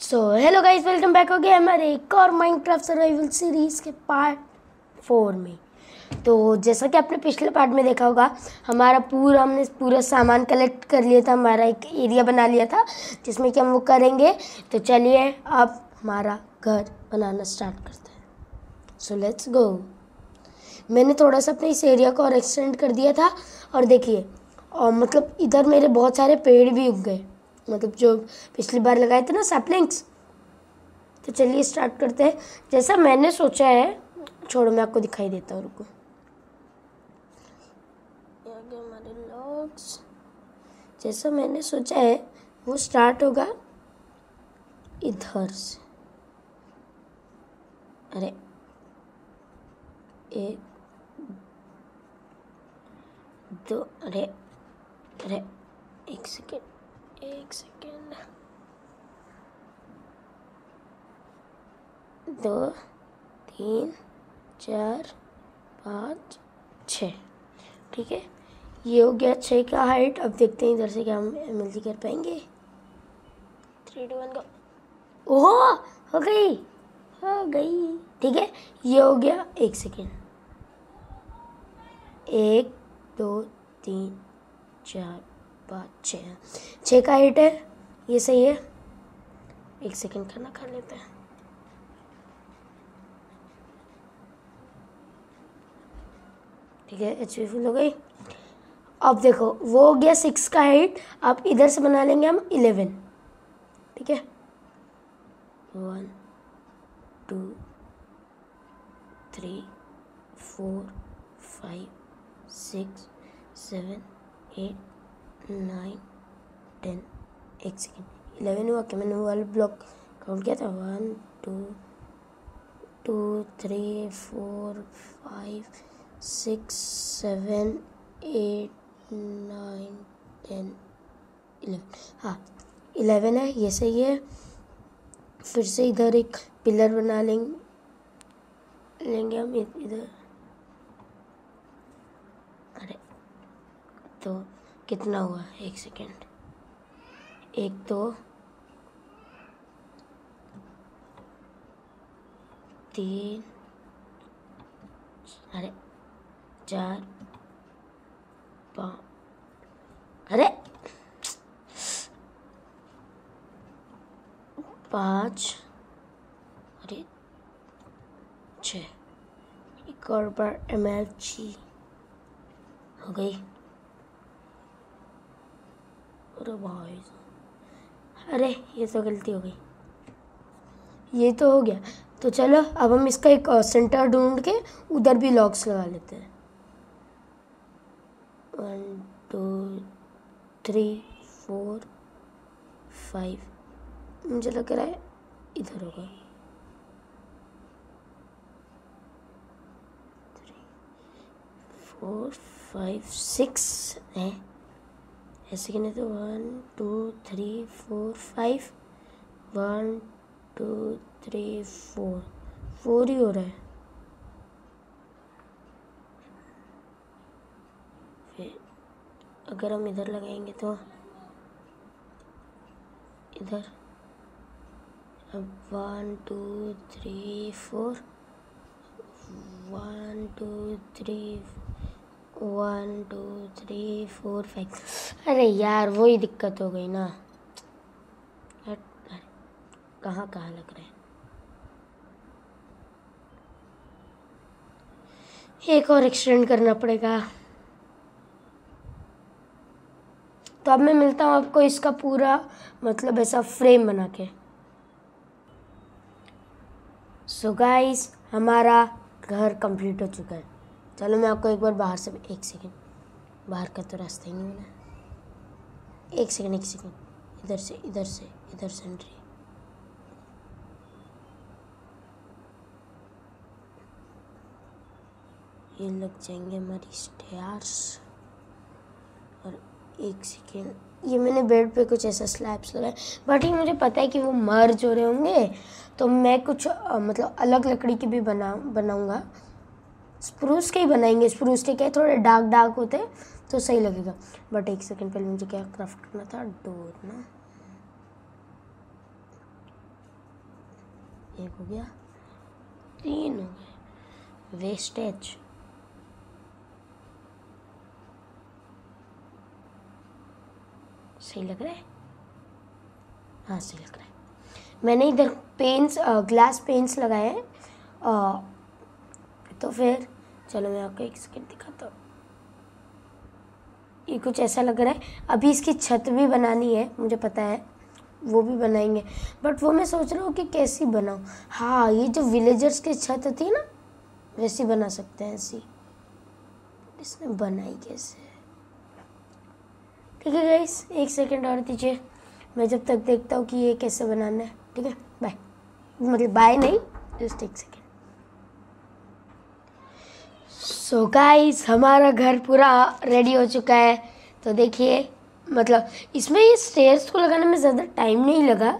So hello guys welcome back हो गया हमारे एक और माइनक्राफ्ट सर्वाइवल सीरीज़ के पार्ट फोर में। तो जैसा कि आपने पिछले पार्ट में देखा होगा, हमारा पूरा, हमने पूरा सामान कलेक्ट कर लिया था, हमारा एक एरिया बना लिया था, जिसमें कि हम वो करेंगे। तो चलिए अब हमारा घर बनाना स्टार्ट करते हैं। सो लेट्स गो मैंने थोड़ा सा अपने इस एरिया को और एक्सटेंड कर दिया था। और देखिए, और मतलब इधर मेरे बहुत सारे पेड़ भी उग गए। मतलब जो पिछली बार लगाए थे ना सैपलिंग्स तो चलिए स्टार्ट करते हैं। जैसा मैंने सोचा है, छोड़ो, मैं आपको दिखाई देता हूँ, रुको। हमारे जैसा मैंने सोचा है, वो स्टार्ट होगा इधर से। अरे, एक, दो, अरे अरे, एक सेकेंड एक सेकेंड। दो, तीन, चार, पाँच, छ। ठीक है? ये हो गया छः का हाइट अब देखते हैं इधर से क्या हम एम कर पाएँगे। थ्री टू वन का ओहो! हो गई। हो गई। ठीक है? ये हो गया एक सेकेंड। एक, दो, तीन, चार पाँच छः। छः का हाइट है ये सही है? एक सेकेंड खाना खा लेते हैं। ठीक है एच फुल हो गई। अब देखो, वो हो गया सिक्स का हाइट अब इधर से बना लेंगे हम इलेवन ठीक है? One two three four five six seven eight nine ten एक सेकेंड इलेवन हुआ क्या? मैंने वाला ब्लॉक काउंट किया था। One two two three four five six seven eight nine ten eleven हाँ इलेवन है, ये सही है। फिर से इधर एक पिलर बना लेंगे लेंगे हम इधर। अरे तो कितना हुआ? एक सेकेंड। एक दो। तीन। अरे, चार। पाँच अरे! पाँच। अरे, छ। एक और बार एम एल हो गई। अरे भाई अरे, ये तो गलती हो गई। ये तो हो गया। तो चलो, अब हम इसका एक सेंटर ढूंढ के उधर भी लॉक्स लगा लेते हैं। One two three four five मुझे लग रहा है इधर होगा। थ्री फोर फाइव सिक्स है। ऐसे नहीं तो one two three four five one two three four four ही हो रहा है। फिर अगर हम इधर लगाएँगे तो इधर अब one two three four one two three one two three four five अरे यार, वही दिक्कत हो गई ना। कहाँ कहाँ लग रहा है? एक और एक्सटेंड करना पड़ेगा। तो अब मैं मिलता हूँ आपको इसका पूरा मतलब ऐसा फ्रेम बना के। सो so गाइस हमारा घर कंप्लीट हो चुका है। चलो मैं आपको एक बार बाहर से एक सेकेंड। बाहर का तो रास्ता ही नहीं होना एक सेकेंड एक सेकेंड। इधर से इधर से इधर से एंट्री ये लग जाएँगे हमारी स्टेयर्स और एक सेकेंड। ये मैंने बेड पे कुछ ऐसा स्लैब्स लगाए। बट ये मुझे पता है कि वो मर्ज हो रहे होंगे तो मैं कुछ आ, मतलब अलग लकड़ी के भी बना बनाऊँगा। स्प्रूस के ही बनाएँगे। स्प्रूस के क्या थोड़े डार्क डार्क होते हैं तो सही लगेगा। बट एक सेकेंड, पहले मुझे क्या क्राफ्ट करना था? डोर ना। एक हो गया। तीन हो गए। वेस्टेज। सही लग रहा है? हाँ सही लग रहा है। मैंने इधर पेंस ग्लास पेंस लगाए हैं। तो फिर, चलो मैं आपको एक सेकेंड दिखाता हूँ। ये कुछ ऐसा लग रहा है। अभी इसकी छत भी बनानी है, मुझे पता है। वो भी बनाएँगे। बट वो मैं सोच रहा हूँ कि कैसी बनाऊँ। हाँ ये जो विलेजर्स की छत है ना, वैसी बना सकते हैं ऐसी। इसने बनाई कैसे? ठीक है गाइस एक सेकंड और दीजिए। मैं जब तक देखता हूँ कि ये कैसे बनाना है। ठीक है बाय मतलब बाय नहीं जस्ट एक सेकेंड सो so गाइस हमारा घर पूरा रेडी हो चुका है। तो देखिए मतलब इसमें ये स्टेयर्स को लगाने में ज़्यादा टाइम नहीं लगा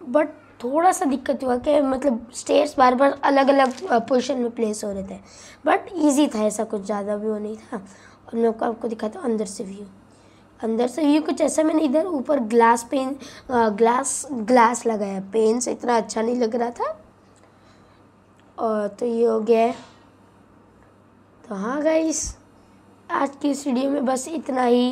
बट थोड़ा सा दिक्कत हुआ कि मतलब स्टेयर्स बार बार अलग अलग पोजिशन में प्लेस हो रहे थे। बट इजी था ऐसा कुछ, ज़्यादा भी वो नहीं था। और मैं आपको आपको दिखाता हूँ, अंदर से व्यू अंदर से व्यू कुछ ऐसा मैंने इधर ऊपर ग्लास पेन ग्लास ग्लास लगाया। पेन से इतना अच्छा नहीं लग रहा था। और तो ये हो गया। है तो हाँ गाइस आज की इस वीडियो में बस इतना ही।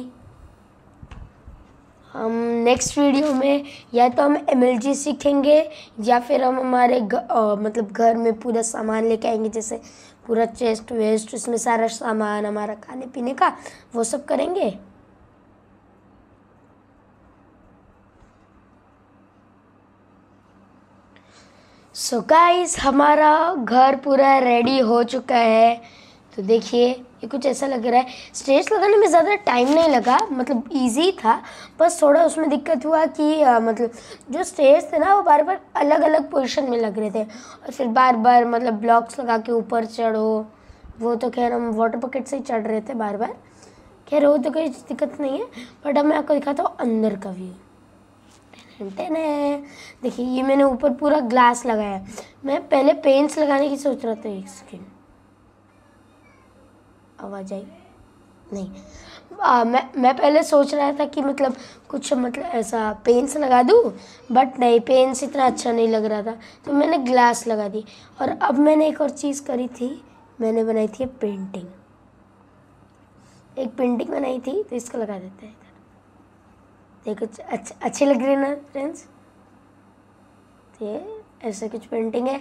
हम नेक्स्ट वीडियो में या तो हम एमएलजी सीखेंगे या फिर हम हमारे ग, आ, मतलब घर में पूरा सामान लेके आएँगे जैसे पूरा चेस्ट वेस्ट उसमें सारा सामान हमारा खाने पीने का वो सब करेंगे। सो so गाइस हमारा घर पूरा रेडी हो चुका है। तो देखिए ये कुछ ऐसा लग रहा है। स्टेज लगाने में ज़्यादा टाइम नहीं लगा मतलब इजी था बस थोड़ा उसमें दिक्कत हुआ कि आ, मतलब जो स्टेज थे ना वो बार बार अलग अलग पोजीशन में लग रहे थे। और फिर बार बार मतलब ब्लॉक्स लगा के ऊपर चढ़ो वो तो खैर हम वाटर पकेट से ही चढ़ रहे थे बार बार खैर वो तो कोई दिक्कत नहीं है बट अब मैं आपको दिखाता हूँ अंदर का व्यू देखिए ये मैंने ऊपर पूरा ग्लास लगाया मैं पहले पेंट्स लगाने की सोच रहा था एक सेकेंड आवाज़ आई? नहीं। आ, मैं मैं पहले सोच रहा था कि मतलब कुछ मतलब ऐसा पेंस लगा दूँ बट नहीं पेंस इतना अच्छा नहीं लग रहा था। तो मैंने ग्लास लगा दी। और अब मैंने एक और चीज़ करी थी। मैंने बनाई थी पेंटिंग एक पेंटिंग बनाई थी तो इसको लगा देते हैं देखो अच्छे अच्छे लग रहे ना फ्रेंड्स तो ये ऐसा कुछ पेंटिंग है।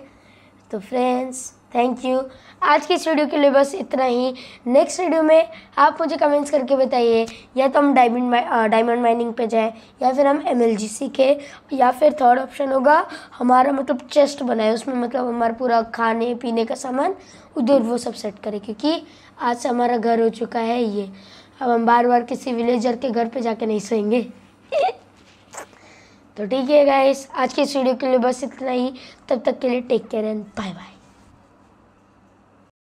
तो फ्रेंड्स थैंक यू आज की इस वीडियो के लिए बस इतना ही। नेक्स्ट वीडियो में आप मुझे कमेंट्स करके बताइए, या तो हम डायमंड डायमंड माइनिंग पे जाए, या फिर हम एम एल जी सीखे, या फिर थर्ड ऑप्शन होगा, हमारा मतलब चेस्ट बनाए उसमें मतलब हमारा पूरा खाने, पीने का सामान, उधर वो सब सेट करें, क्योंकि आज से हमारा घर हो चुका है ये। अब हम बार बार किसी विलेजर के घर पे जाके नहीं सोएँगे। तो ठीक है गाइस आज के इस वीडियो के लिए बस इतना ही। तब तक के लिए take care and bye bye